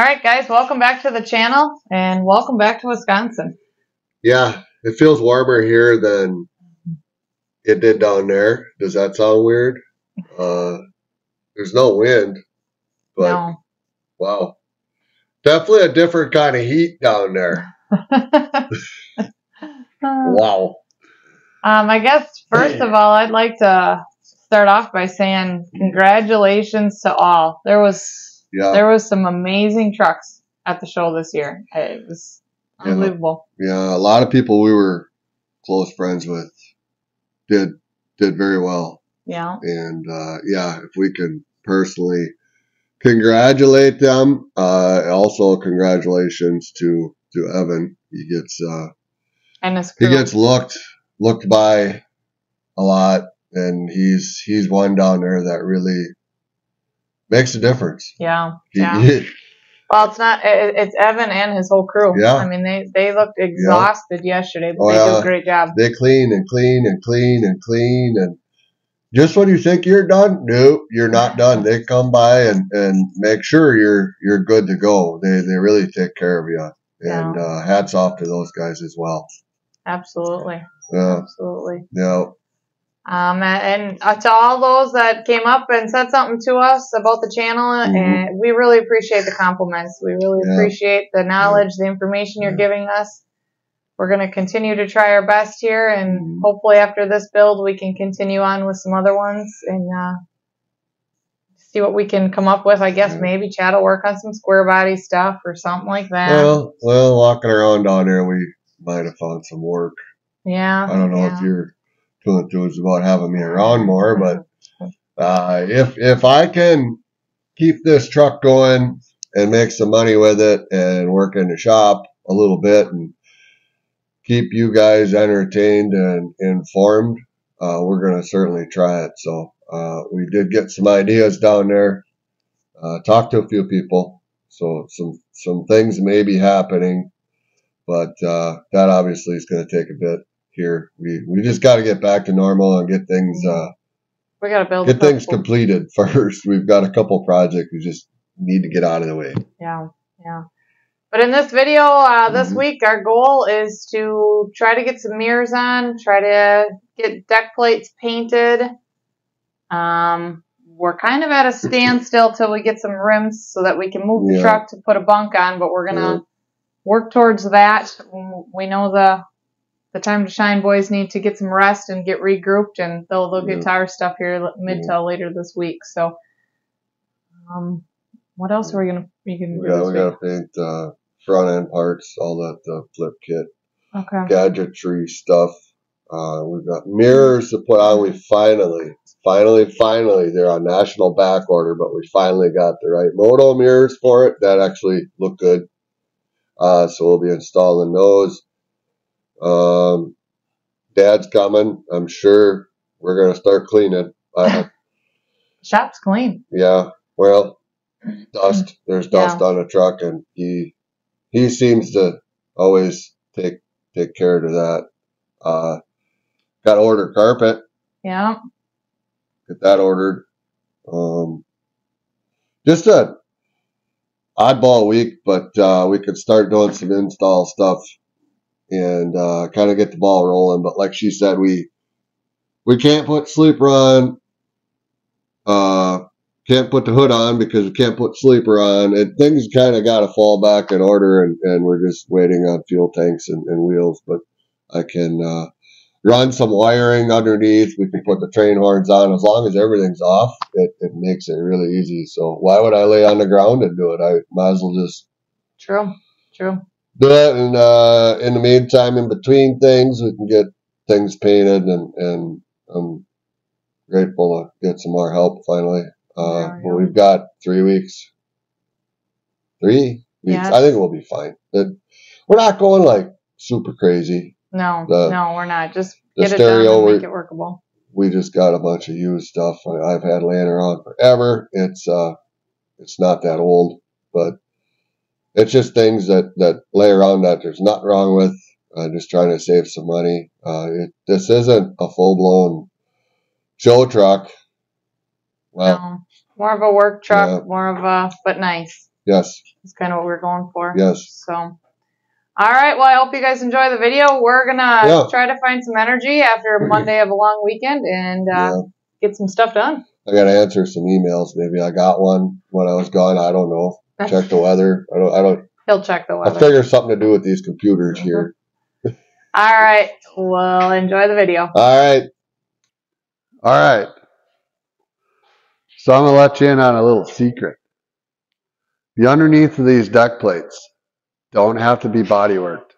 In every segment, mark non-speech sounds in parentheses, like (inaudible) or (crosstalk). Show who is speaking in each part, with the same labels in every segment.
Speaker 1: All right, guys, welcome back to the channel and welcome back to Wisconsin.
Speaker 2: Yeah, it feels warmer here than it did down there. Does that sound weird? Uh, there's no wind, but
Speaker 1: no.
Speaker 2: wow, definitely a different kind of heat down there. (laughs) wow.
Speaker 1: Um, I guess first of all, I'd like to start off by saying congratulations to all. There was
Speaker 2: Yeah,
Speaker 1: there was some amazing trucks at the show this year. It was unbelievable.
Speaker 2: yeah. A lot of people we were close friends with did did very well.
Speaker 1: Yeah.
Speaker 2: and uh, yeah, if we can personally congratulate them, uh, also congratulations to to Evan. He gets uh,
Speaker 1: And his
Speaker 2: he gets looked looked by a lot, and he's he's one down there that really makes a difference.
Speaker 1: yeah. Yeah. Well, it's not. It, it's Evan and his whole crew.
Speaker 2: Yeah.
Speaker 1: I mean, they they looked exhausted yesterday, but
Speaker 2: Oh,
Speaker 1: they did
Speaker 2: yeah.
Speaker 1: a great job.
Speaker 2: they clean and clean and clean and clean and just when you think you're done, nope, you're not done. They come by and, and make sure you're you're good to go. They they really take care of you. And
Speaker 1: Yeah.
Speaker 2: uh, hats off to those guys as well.
Speaker 1: Absolutely.
Speaker 2: Yeah,
Speaker 1: Absolutely.
Speaker 2: yeah,
Speaker 1: Um, and uh, to all those that came up and said something to us about the channel,
Speaker 2: Mhm.
Speaker 1: and we really appreciate the compliments. We really
Speaker 2: Yeah.
Speaker 1: appreciate the knowledge, the information you're
Speaker 2: Yeah.
Speaker 1: giving us. We're going to continue to try our best here, and
Speaker 2: Mhm.
Speaker 1: hopefully after this build, we can continue on with some other ones and uh, see what we can come up with. I guess
Speaker 2: Yeah.
Speaker 1: maybe Chad will work on some square body stuff or something like that.
Speaker 2: Well, well, walking around down there, we might have found some work.
Speaker 1: yeah.
Speaker 2: I don't know
Speaker 1: yeah.
Speaker 2: if you're too enthused about having me around more, but uh, if if I can keep this truck going and make some money with it and work in the shop a little bit and keep you guys entertained and informed, uh, we're gonna certainly try it. So uh, we did get some ideas down there. Uh, talked to a few people, so some some things may be happening, but uh, that obviously is going to take a bit here. We we just got to get back to normal and get things uh,
Speaker 1: we got to build
Speaker 2: get things
Speaker 1: couple-
Speaker 2: completed (laughs) first. We've got a couple projects we just need to get out of the way.
Speaker 1: Yeah, yeah. But in this video, uh, this
Speaker 2: Mhm.
Speaker 1: week, our goal is to try to get some mirrors on, try to get deck plates painted. Um, we're kind of at a standstill till we get some rims so that we can move the truck to put a bunk on, but we're gonna
Speaker 2: Yeah.
Speaker 1: work towards that. We know the the time to shine boys need to get some rest and get regrouped, and they'll they'll get
Speaker 2: Yeah.
Speaker 1: to our stuff here mid to later this week. So, um, what else are we gonna you can
Speaker 2: We got we
Speaker 1: week?
Speaker 2: got to paint uh, front end parts, all that uh, flip kit,
Speaker 1: Okay.
Speaker 2: gadgetry stuff. Uh, we've got mirrors to put on. We finally, finally, finally, they're on national back order, but we finally got the right moto mirrors for it. That actually look good. Uh, so we'll be installing those. Um, Dad's coming. I'm sure we're gonna start cleaning. Uh, (laughs)
Speaker 1: Shop's clean.
Speaker 2: yeah. Well, dust. There's dust on the truck, and he he seems to always take take care of that. Uh, got to order carpet.
Speaker 1: Yeah.
Speaker 2: Get that ordered. Um, just a oddball week, but uh, we could start doing some install stuff and uh, kind of get the ball rolling. But like she said, we we can't put sleeper on. Uh, can't put the hood on because we can't put sleeper on. And things kind of got to fall back in order, and, and we're just waiting on fuel tanks and, and wheels. But I can uh, run some wiring underneath. We can put the train horns on as long as everything's off. It, it makes it really easy. So why would I lay on the ground and do it? I might as well just
Speaker 1: True. True.
Speaker 2: Do it. And uh, in the meantime, in between things, we can get things painted, and and I'm grateful to get some more help finally. Uh,
Speaker 1: Yeah, yeah.
Speaker 2: But we've got three weeks. Three weeks. I think we'll be fine. It, we're not going like super crazy.
Speaker 1: No,
Speaker 2: The-
Speaker 1: no, we're not. Just get it done and
Speaker 2: we-
Speaker 1: make it workable.
Speaker 2: we just got a bunch of used stuff I've had laying around forever. It's uh, it's not that old, but
Speaker 3: it's just things that that lay around that there's nothing wrong with. Uh, just trying to save some money. Uh, it, this isn't a full blown show truck. Well,
Speaker 1: No, more of a work truck,
Speaker 3: Yeah.
Speaker 1: more of a, but nice.
Speaker 3: yes,
Speaker 1: That's kind of what we're going for.
Speaker 3: yes,
Speaker 1: So, all right. Well, I hope you guys enjoy the video. We're gonna
Speaker 3: Yeah.
Speaker 1: try to find some energy after Monday of a long weekend and uh,
Speaker 3: yeah.
Speaker 1: get some stuff done.
Speaker 3: I got to answer some emails. Maybe I got one when I was gone. I don't know. Check the weather. I don't. I don't.
Speaker 1: He'll check the weather.
Speaker 3: I figure something to do with these computers uh-huh. here. (laughs)
Speaker 1: All right. Well, enjoy the video.
Speaker 3: All right. All right. So I'm to let you in on a little secret. The underneath of these deck plates don't have to be body worked.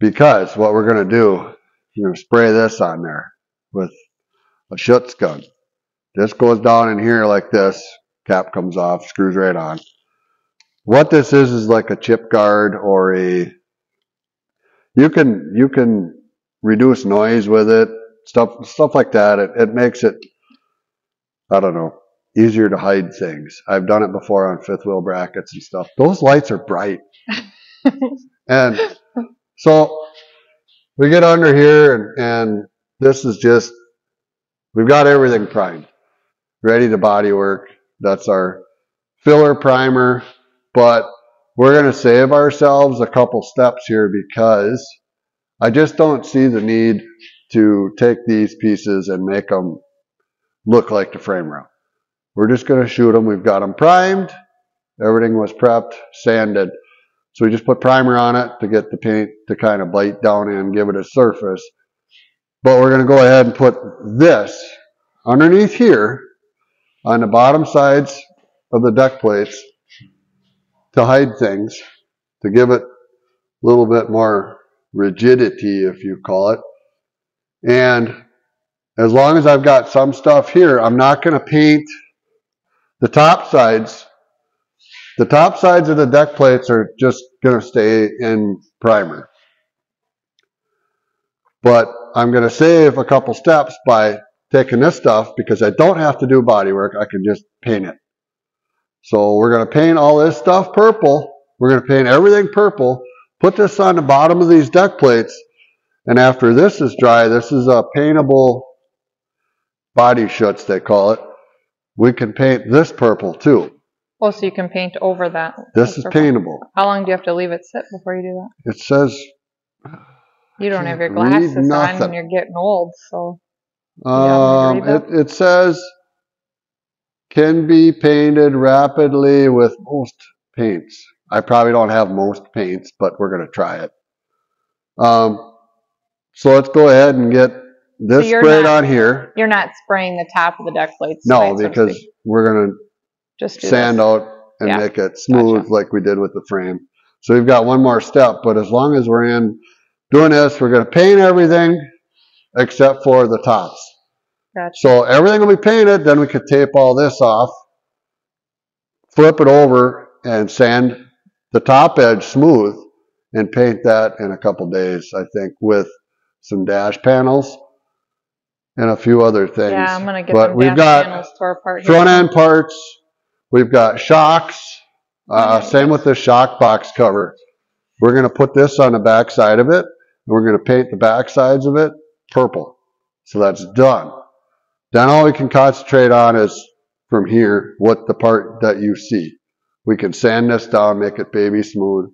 Speaker 3: Because what we're going to do, we're going to spray this on there with a Schutz gun. This goes down in here like this. Cap comes off, screws right on. What this is is like a chip guard or a you can you can reduce noise with it, stuff stuff like that. It, it makes it I don't know easier to hide things. I've done it before on fifth wheel brackets and stuff. Those lights are bright, (laughs) and so we get under here and and this is just we've got everything primed, ready to body work. That's our filler primer, but we're going to save ourselves a couple steps here because I just don't see the need to take these pieces and make them look like the frame rail. We're just going to shoot them. We've got them primed. Everything was prepped, sanded. So we just put primer on it to get the paint to kind of bite down in, give it a surface. But we're going to go ahead and put this underneath here on the bottom sides of the deck plates to hide things, to give it a little bit more rigidity, if you call it. And as long as I've got some stuff here, I'm not going to paint the top sides. The top sides of the deck plates are just going to stay in primer. But I'm going to save a couple steps by taking this stuff because I don't have to do body work. I can just paint it. So we're going to paint all this stuff purple. We're going to paint everything purple. Put this on the bottom of these deck plates. And after this is dry, this is a paintable body schutz, they call it. We can paint this purple too.
Speaker 1: Well, so you can paint over that.
Speaker 3: This is
Speaker 1: Purple.
Speaker 3: paintable.
Speaker 1: How long do you have to leave it sit before you do that?
Speaker 3: It says,
Speaker 1: You don't have your glasses on and you're getting old, so
Speaker 3: um, it, it says, can be painted rapidly with most paints. I probably don't have most paints, but we're going to try it. Um, so let's go ahead and get this
Speaker 1: So
Speaker 3: sprayed
Speaker 1: not-
Speaker 3: on here.
Speaker 1: you're not spraying the top of the deck plates.
Speaker 3: No,
Speaker 1: right, so to
Speaker 3: because
Speaker 1: speak.
Speaker 3: we're going to
Speaker 1: just
Speaker 3: sand
Speaker 1: this.
Speaker 3: out and
Speaker 1: Yeah.
Speaker 3: make it smooth
Speaker 1: Gotcha.
Speaker 3: like we did with the frame. So we've got one more step, but as long as we're in doing this, we're going to paint everything except for the tops.
Speaker 1: Gotcha.
Speaker 3: So everything will be painted, then we could tape all this off, flip it over, and sand the top edge smooth and paint that in a couple days, I think, with some dash panels and a few other things.
Speaker 1: Yeah, I'm gonna get
Speaker 3: but we've
Speaker 1: dash
Speaker 3: got
Speaker 1: panels tore apart. here.
Speaker 3: front end parts. We've got shocks. Uh, same with the shock box cover. We're going to put this on the back side of it. And we're going to paint the back sides of it purple. So that's done. Then all we can concentrate on is from here, what the part that you see. We can sand this down, make it baby smooth,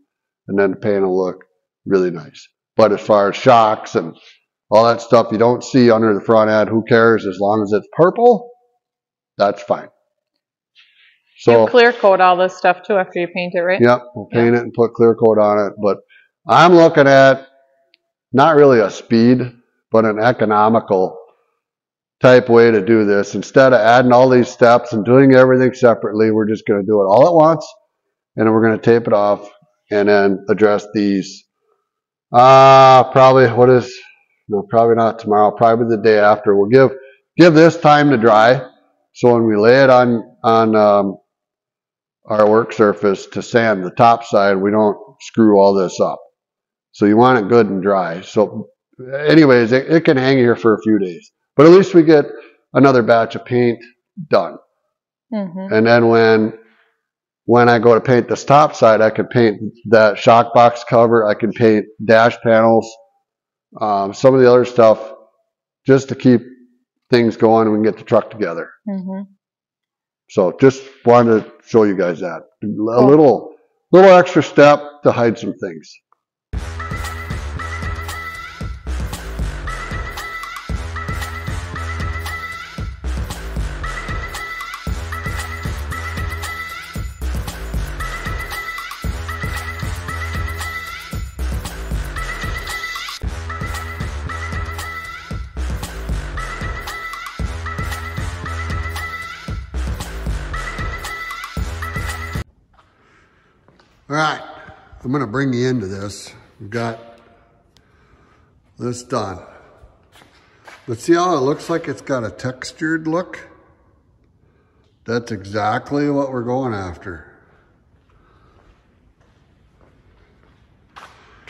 Speaker 3: and then the paint will look really nice. But as far as shocks and all that stuff you don't see under the front end, who cares? As long as it's purple, that's fine. So,
Speaker 1: you clear coat all this stuff too after you paint it, right?
Speaker 3: yep, we'll paint it and put clear coat on it. But I'm looking at not really a speed, but an economical type way to do this. Instead of adding all these steps and doing everything separately, we're just going to do it all at once, and we're going to tape it off and then address these. Uh, probably what is no, probably not tomorrow. Probably the day after. We'll give give this time to dry, so when we lay it on on um, our work surface to sand the top side, we don't screw all this up. So you want it good and dry. So, anyways, it, it can hang here for a few days, but at least we get another batch of paint done.
Speaker 1: Mm-hmm.
Speaker 3: And then when when I go to paint this top side, I can paint that shock box cover. I can paint dash panels, um, some of the other stuff, just to keep things going. And we can get the truck together.
Speaker 1: hmm
Speaker 3: So just wanted to show you guys that a little, little extra step to hide some things. All right, I'm to bring you into this. We've got this done. But see how it looks like it's got a textured look? That's exactly what we're going after.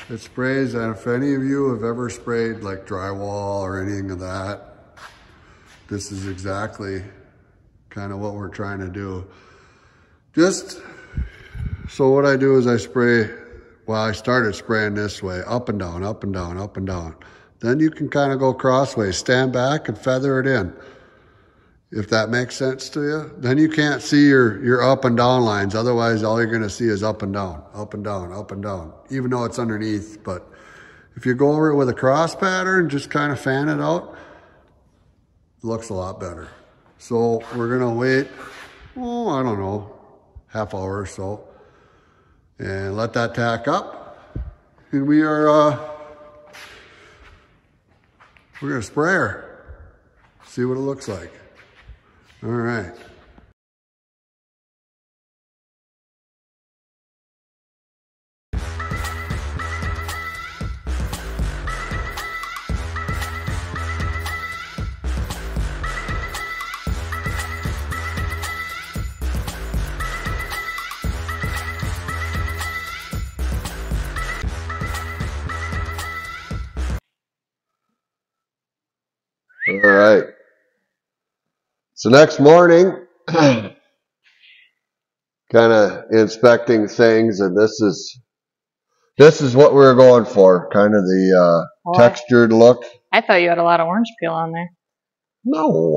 Speaker 3: It sprays, and if any of you have ever sprayed like drywall or anything of that, this is exactly kind of what we're trying to do. Just so what I do is I spray, well, I started spraying this way, up and down, up and down, up and down. Then you can kind of go crossways, stand back and feather it in. If that makes sense to you, then you can't see your, your up and down lines. Otherwise, all you're going to see is up and down, up and down, up and down, even though it's underneath. But if you go over it with a cross pattern, just kind of fan it out, it looks a lot better. So we're going to wait, oh, I don't know, half hour or so and let that tack up. And we are, uh, we're gonna spray her, see what it looks like. All right. So next morning, (clears throat) kind of inspecting things, and this is this is what we were going for, kind of the uh,
Speaker 1: Oh,
Speaker 3: textured look.
Speaker 1: I thought you had a lot of orange peel on there.
Speaker 3: no.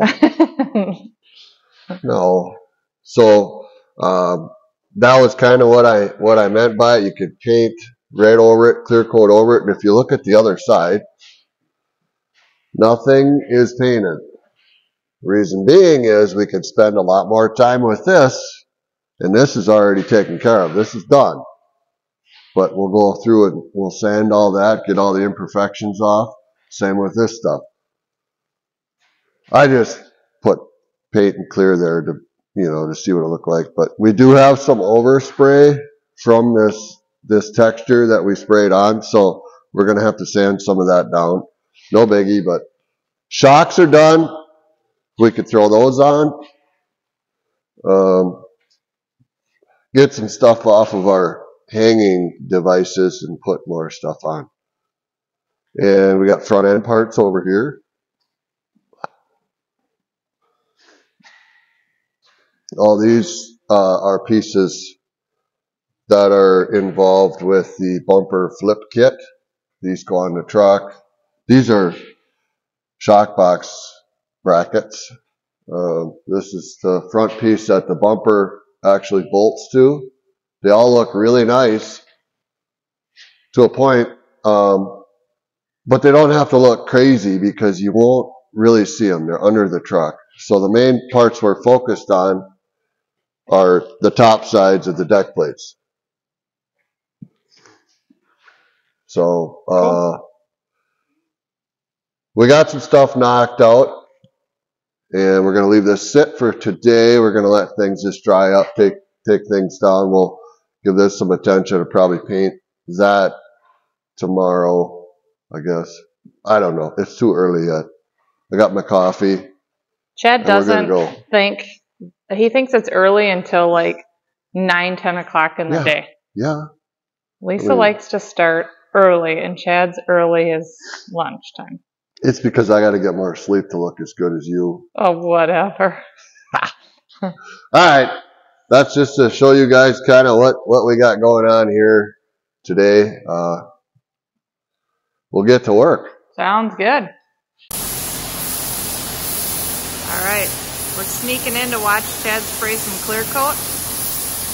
Speaker 3: (laughs) No. So um, that was kind of what I what I meant by it. You could paint right over it, clear coat over it, and if you look at the other side, nothing is painted. Reason being is we could spend a lot more time with this, and this is already taken care of. This is done. But we'll go through and we'll sand all that, get all the imperfections off. Same with this stuff. I just put paint and clear there to, you know, to see what it looked like. But we do have some overspray from this, this texture that we sprayed on. So we're going to have to sand some of that down. No biggie, but shocks are done. We could throw those on. Um, get some stuff off of our hanging devices and put more stuff on. And we got front end parts over here. All these uh, are pieces that are involved with the bumper flip kit. These go on the truck. These are shock box brackets. Um, this is the front piece that the bumper actually bolts to. They all look really nice to a point, um, but they don't have to look crazy because you won't really see them. They're under the truck. So the main parts we're focused on are the top sides of the deck plates. So, uh, we got some stuff knocked out and we're going to leave this sit for today. We're going to let things just dry up, take, take things down. We'll give this some attention and probably paint that tomorrow, I guess. I don't know. It's too early yet. I got my coffee
Speaker 1: Chad
Speaker 3: and we're going
Speaker 1: doesn't
Speaker 3: go.
Speaker 1: think he thinks it's early until like nine, ten o'clock in the
Speaker 3: Yeah.
Speaker 1: day.
Speaker 3: Yeah.
Speaker 1: Lisa
Speaker 3: mean-
Speaker 1: likes to start early, and Chad's early is lunchtime.
Speaker 3: It's because I got to get more sleep to look as good as you.
Speaker 1: Oh, whatever. (laughs)
Speaker 3: All right. that's just to show you guys kind of what, what we got going on here today. Uh, we'll get to work.
Speaker 1: Sounds good. All right, we're sneaking in to watch Chad spray some clear coat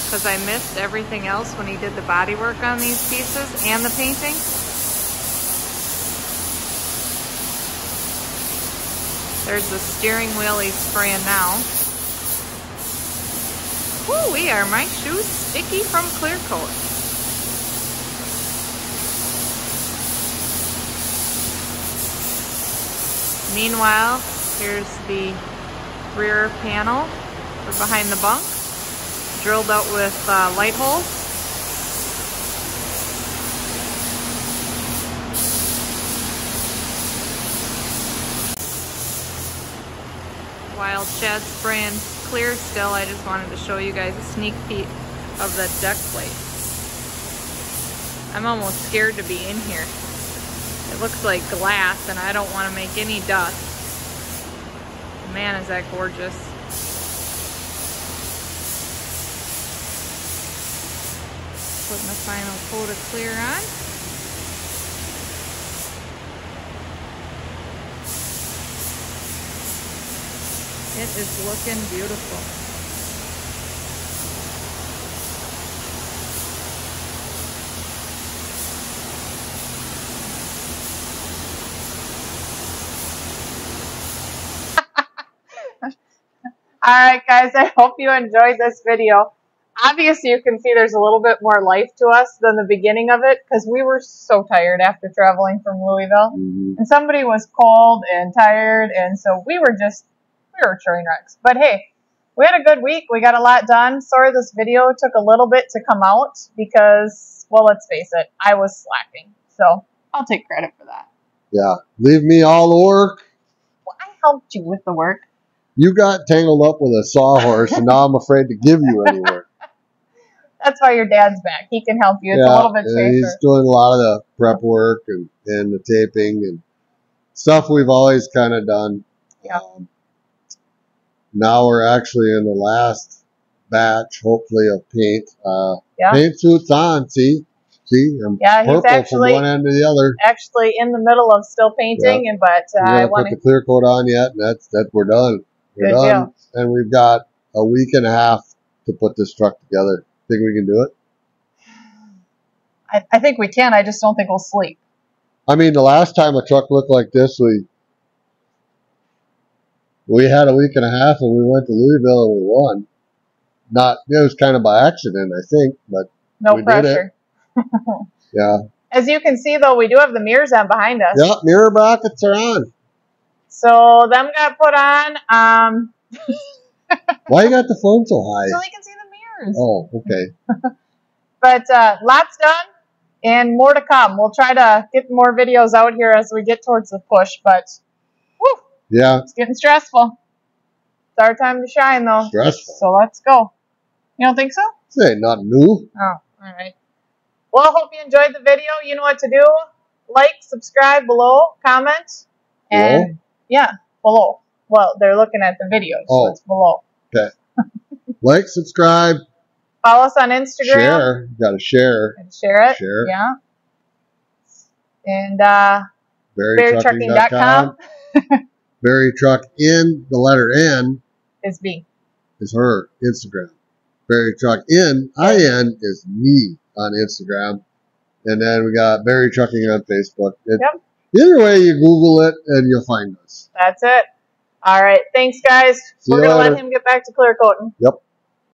Speaker 1: because I missed everything else when he did the body work on these pieces and the painting. There's the steering wheel he's spraying now. Ooh, we are my shoes sticky from clear coat. Meanwhile, here's the rear panel behind the bunk, drilled out with uh, light holes. While Chad's spraying clear still, I just wanted to show you guys a sneak peek of the deck plate. I'm almost scared to be in here. It looks like glass and I don't want to make any dust. Man, is that gorgeous. Putting the final coat of clear on. It is looking beautiful. (laughs) Alright guys, I hope you enjoyed this video. Obviously you can see there's a little bit more life to us than the beginning of it because we were so tired after traveling from Louisville.
Speaker 3: Mhm.
Speaker 1: And somebody was cold and tired and so we were just, we were train wrecks. But hey, we had a good week. We got a lot done. Sorry this video took a little bit to come out because, well let's face it, I was slacking. So I'll take credit for that.
Speaker 3: Yeah. Leave me all the work.
Speaker 1: Well, I helped you with the work.
Speaker 3: You got tangled up with a sawhorse, and now I'm afraid to give you any work. (laughs)
Speaker 1: That's why your dad's back. He can help you. It's a little bit
Speaker 3: and he's doing a lot of the prep work and, and the taping and stuff we've always kind of done.
Speaker 1: Yeah.
Speaker 3: Um, now we're actually in the last batch, hopefully, of paint. Uh,
Speaker 1: Yeah.
Speaker 3: Paint suits on, see? See? I'm
Speaker 1: Yeah, he's actually-
Speaker 3: from one end to the other.
Speaker 1: Actually, in the middle of still painting, and but uh, I want
Speaker 3: put
Speaker 1: to.
Speaker 3: the clear coat on yet, and that's that we're done. We're
Speaker 1: Good
Speaker 3: done,
Speaker 1: deal.
Speaker 3: and we've got a week and a half to put this truck together. Think we can do it?
Speaker 1: I, I think we can. I just don't think we'll sleep.
Speaker 3: I mean, the last time a truck looked like this, we we had a week and a half, and we went to Louisville and we won. Not it was kind of by accident, I think, but
Speaker 1: No
Speaker 3: We did it.
Speaker 1: pressure. (laughs)
Speaker 3: yeah,
Speaker 1: As you can see, though, we do have the mirrors on behind us.
Speaker 3: yeah. Mirror brackets are on.
Speaker 1: So them got put on. Um, (laughs)
Speaker 3: Why you got the phone so high?
Speaker 1: so we can see the mirrors.
Speaker 3: Oh, okay. (laughs)
Speaker 1: But uh, lots done and more to come. We'll try to get more videos out here as we get towards the push, but
Speaker 3: Yeah,
Speaker 1: it's getting stressful. It's our time to shine, though.
Speaker 3: stressful.
Speaker 1: So let's go. You don't think so?
Speaker 3: This ain't not new.
Speaker 1: Oh, all right. Well, hope you enjoyed the video. You know what to do. Like, subscribe below, comment, and yeah, below. Well, they're looking at the video, so
Speaker 3: Oh.
Speaker 1: it's below. Okay. (laughs)
Speaker 3: like, subscribe,
Speaker 1: Follow us on Instagram
Speaker 3: share. You got to share.
Speaker 1: and share it.
Speaker 3: Share.
Speaker 1: Yeah. And uh. (laughs)
Speaker 3: Berry Truck in the letter N
Speaker 1: is B.
Speaker 3: is her Instagram. Berry Truck in IN is me on Instagram. And then we got Berry Trucking on Facebook. It-
Speaker 1: Yep.
Speaker 3: Either way, you Google it and you'll find us.
Speaker 1: That's it. All right. Thanks, guys.
Speaker 3: See
Speaker 1: We're going to let him get back to clear coating.
Speaker 3: Yep.